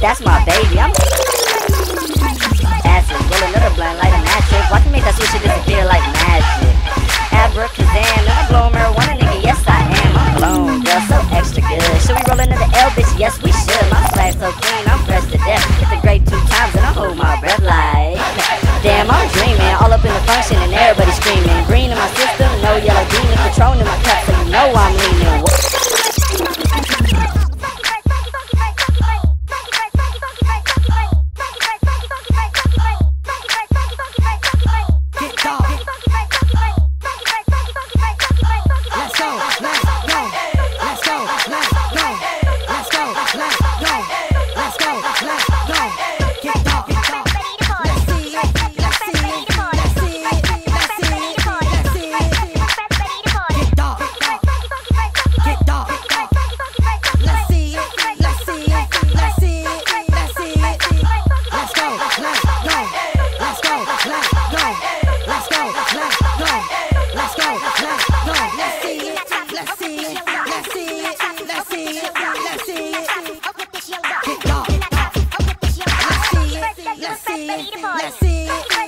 that's my baby. I'm acid, roll another blunt, light a mattress. Watch me make that disappear Let's see. Let's see.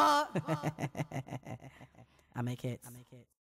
I make hits. I make hits.